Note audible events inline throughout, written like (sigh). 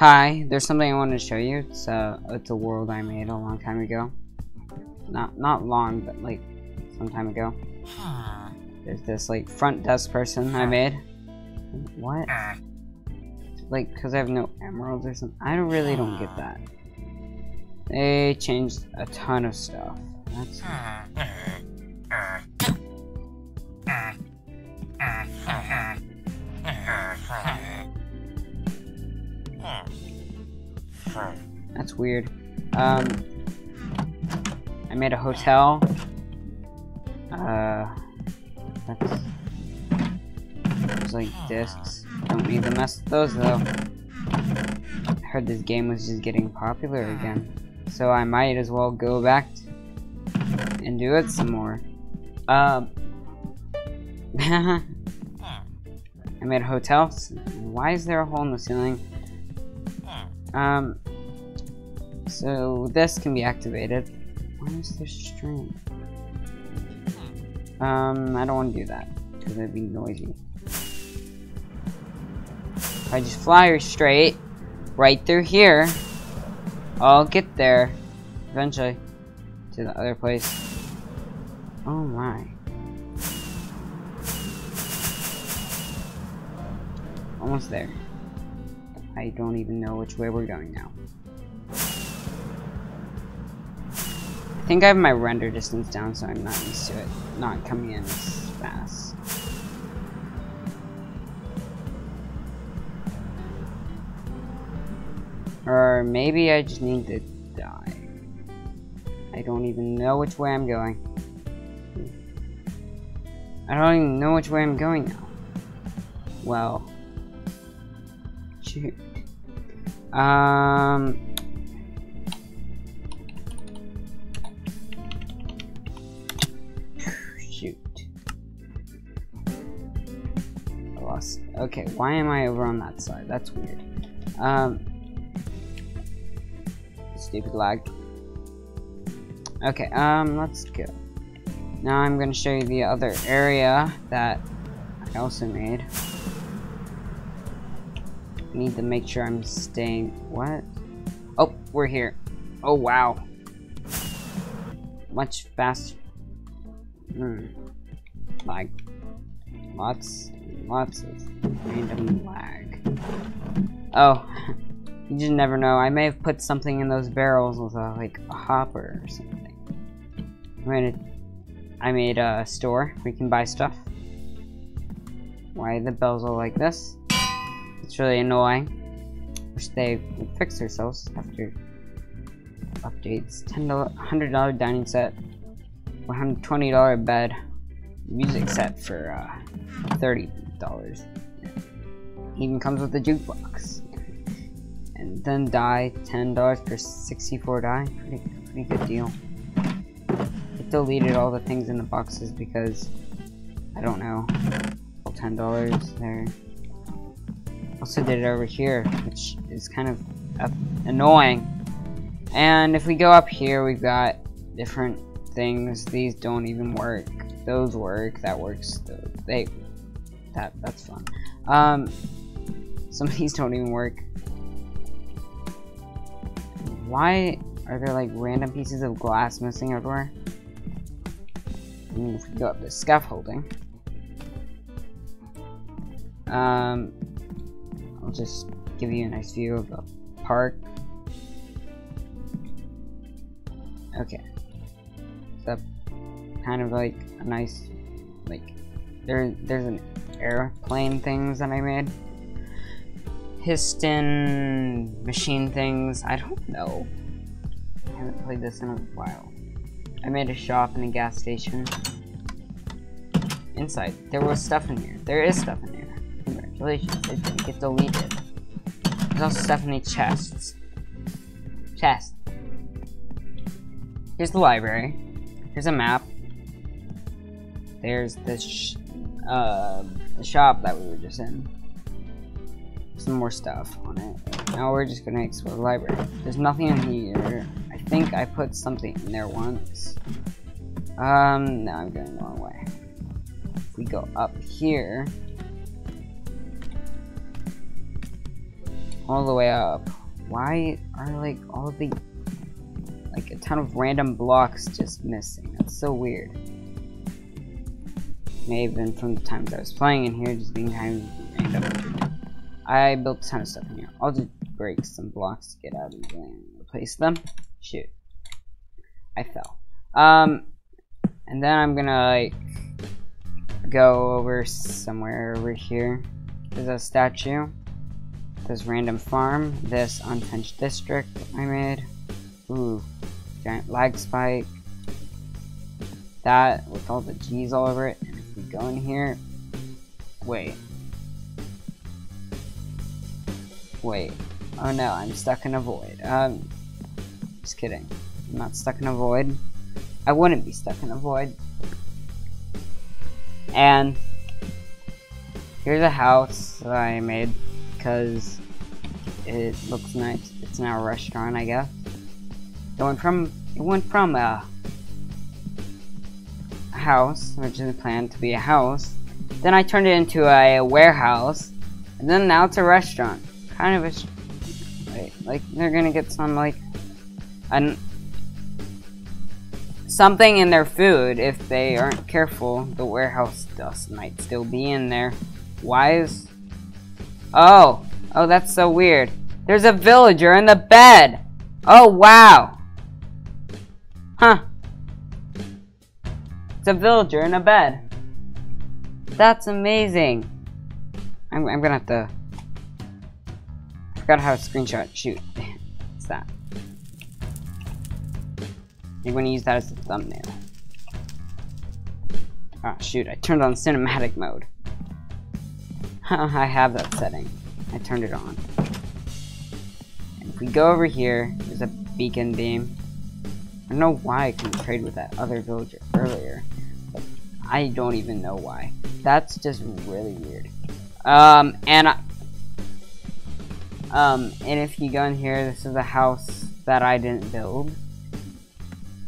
Hi, there's something I wanted to show you. It's a it's a world I made a long time ago. Not not long, but like some time ago. There's this like front desk person I made. What? Like, cause I have no emeralds or something. I don't really don't get that. They changed a ton of stuff. That's that's weird. Um, I made a hotel. Uh, that's like discs. Don't need to mess with those though. I heard this game was just getting popular again, so I might as well go back and do it some more. Um, (laughs) I made a hotel. Why is there a hole in the ceiling? Um, so this can be activated. Why is there string? Um, I don't want to do that because it'd be noisy. If I just fly straight right through here, I'll get there eventually to the other place. Oh my. Almost there. I don't even know which way we're going now. I think I have my render distance down so I'm not used to it not coming in as fast. Or maybe I just need to die. I don't even know which way I'm going. I don't even know which way I'm going now. Well, shoot. Um. Shoot. I lost. Okay, why am I over on that side? That's weird. Um. Stupid lag. Okay, um, let's go. Now I'm going to show you the other area that I also made. Need to make sure I'm staying... What? Oh, we're here. Oh, wow. Much faster. Hmm. Lag. Lots, lots of random lag. Oh. (laughs) You just never know. I may have put something in those barrels with a like a hopper or something. I made a, I made a store. We can buy stuff. Why the bells are like this? It's really annoying. Wish they would fix themselves after updates. Ten dollar, hundred dollar dining set, one hundred twenty dollar bed, music set for uh, thirty dollars. Even comes with a jukebox and then dye $10 per 64 dye. Pretty, pretty good deal. I deleted all the things in the boxes because I don't know. $10 there. Also did it over here, which is kind of annoying. And if we go up here, we've got different things. These don't even work. Those work. That works. They. That that's fun. Um, some of these (laughs) don't even work. Why are there like random pieces of glass missing everywhere? And if we go up to scaffolding, um, I'll just give you a nice view of the park. Okay, so kind of like a nice, like there, there's an airplane things that I made piston machine things. I don't know. I haven't played this in a while. I made a shop and a gas station. Inside, there was stuff in here. There is stuff in here. Congratulations, it get deleted. There's also stuff in the chests. Chest. Here's the library. Here's a map. There's this sh uh, the shop that we were just in some more stuff on it. Now we're just gonna explore the library. There's nothing in here. I think I put something in there once. Um, no, I'm going the wrong way. If we go up here. All the way up. Why are like all the like a ton of random blocks just missing? That's so weird. May have been from the times I was playing in here, just being kind of random. I built a ton of stuff in here. I'll just break some blocks to get out of the and replace them. Shoot. I fell. Um, and then I'm gonna like go over somewhere over here. There's a statue. This random farm. This unfinished district I made. Ooh, giant lag spike. That with all the G's all over it. And if we go in here, wait. Wait. Oh no, I'm stuck in a void. Um, just kidding. I'm not stuck in a void. I wouldn't be stuck in a void. And here's a house that I made because it looks nice. It's now a restaurant, I guess. It went from it went from a house, which is planned to be a house. Then I turned it into a warehouse, and then now it's a restaurant. Kind of a like, like they're gonna get some like an something in their food if they aren't careful. The warehouse dust might still be in there. Why is... Oh! Oh, that's so weird. There's a villager in the bed! Oh, wow! Huh. It's a villager in a bed. That's amazing. I'm, I'm gonna have to... I forgot how to screenshot. Shoot. (laughs) What's that? You're to use that as a thumbnail. Oh shoot, I turned on cinematic mode. (laughs) I have that setting. I turned it on. And if we go over here, there's a beacon beam. I don't know why I couldn't trade with that other villager earlier. But I don't even know why. That's just really weird. Um, and I, um, and if you go in here, this is a house that I didn't build.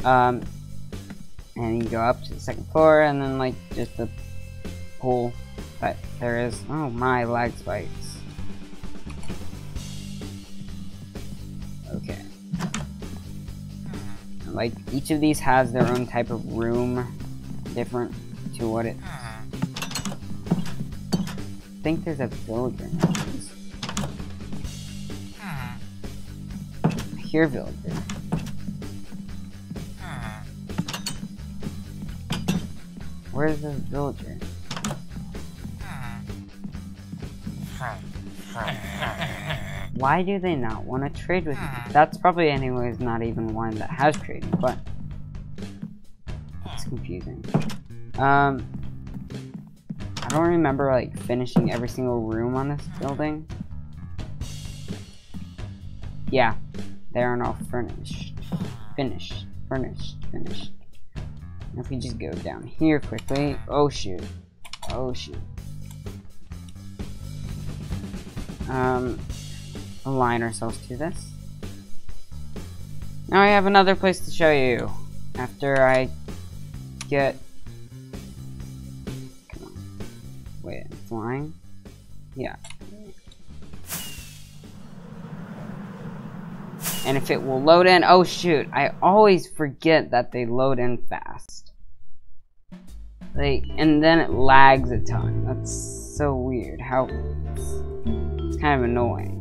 Um, and you go up to the second floor, and then like just the pool that there is. Oh my, lag spikes. Okay. Like each of these has their own type of room, different to what it. I think there's a villager these. I hear villager. Where's this villager? Why do they not want to trade with me? That's probably anyways not even one that has trading, but it's confusing. Um, I don't remember like finishing every single room on this building. Yeah, they aren't all furnished. Finished. Furnished. Finished. If we just go down here quickly. Oh shoot. Oh shoot. Um, align ourselves to this. Now I have another place to show you. After I get... Come on. Wait, I'm flying? Yeah. And if it will load in, oh shoot, I always forget that they load in fast. Like, and then it lags a ton. That's so weird. How, kind of annoying.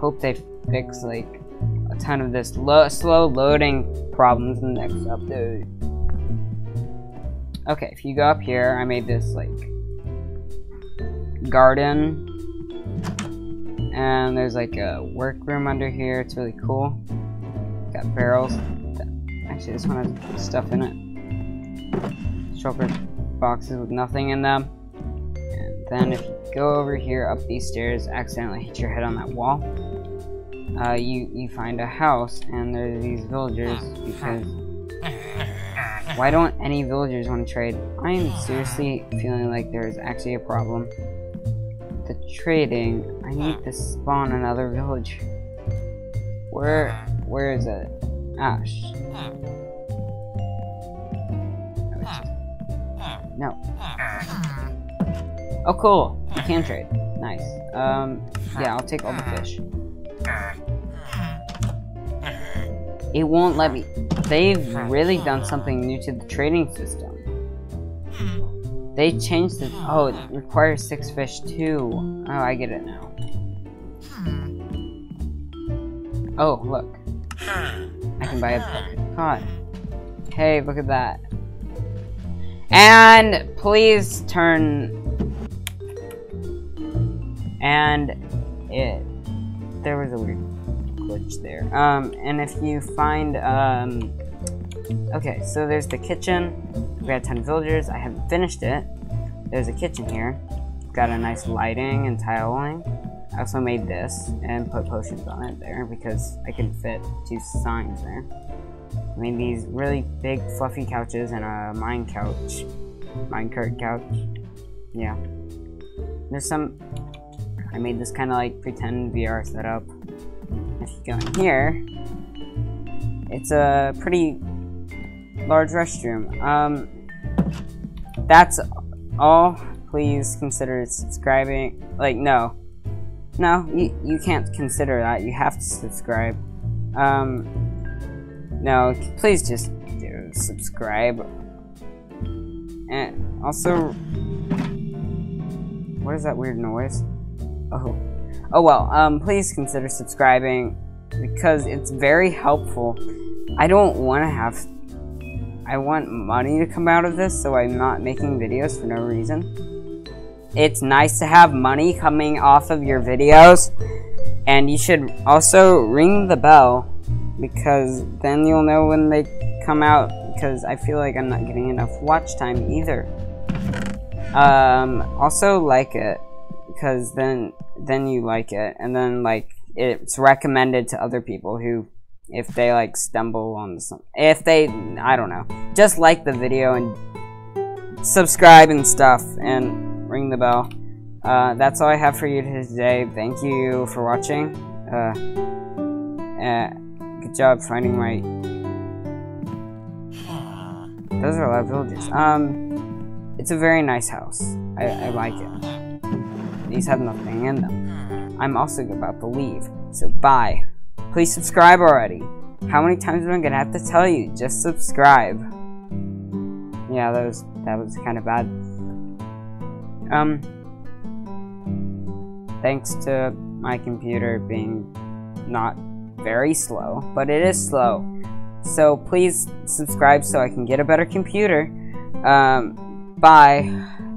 Hope they fix like a ton of this lo slow loading problems in the next update. Okay, if you go up here, I made this like garden and there's like a workroom under here. It's really cool. Got barrels. Actually, this one has stuff in it. Shulker boxes with nothing in them. And then if you go over here up these stairs, accidentally hit your head on that wall, uh, you, you find a house and there's these villagers because why don't any villagers want to trade? I am seriously feeling like there's actually a problem the trading, I need to spawn another village. Where, where is it? Ash. No. Oh, cool. You can trade. Nice. Um, yeah, I'll take all the fish. It won't let me. They've really done something new to the trading system. They changed the... Oh, it requires six fish too. Oh, I get it now. Oh, look. I can buy a cod. Hey, look at that. And please turn. And it. There was a weird glitch there. Um, and if you find, um. Okay, so there's the kitchen. We got 10 villagers. I haven't finished it. There's a kitchen here. Got a nice lighting and tiling. I also made this and put potions on it there because I could fit two signs there. I made these really big fluffy couches and a mine couch. Minecart couch. Yeah. There's some... I made this kind of like pretend VR setup. If you go in here, it's a pretty large restroom. Um, that's all. Please consider subscribing. Like, no. No, you, you can't consider that. You have to subscribe. Um, no, please just do subscribe. And also, what is that weird noise? Oh, oh well. Um, please consider subscribing because it's very helpful. I don't want to have. I want money to come out of this, so I'm not making videos for no reason. It's nice to have money coming off of your videos, and you should also ring the bell because then you'll know when they come out because I feel like I'm not getting enough watch time either. Um, also like it because then then you like it. And then like it's recommended to other people who if they like stumble on some if they I don't know just like the video and subscribe and stuff and ring the bell. Uh, that's all I have for you today. Thank you for watching. Uh, uh, good job finding my those are a lot of villages. Um, it's a very nice house. I, I like it. These have nothing in them. I'm also about to leave, so bye. Please subscribe already. How many times am I gonna have to tell you? Just subscribe. Yeah, that was that was kind of bad. Um, thanks to my computer being not very slow, but it is slow. So please subscribe so I can get a better computer. Um, bye.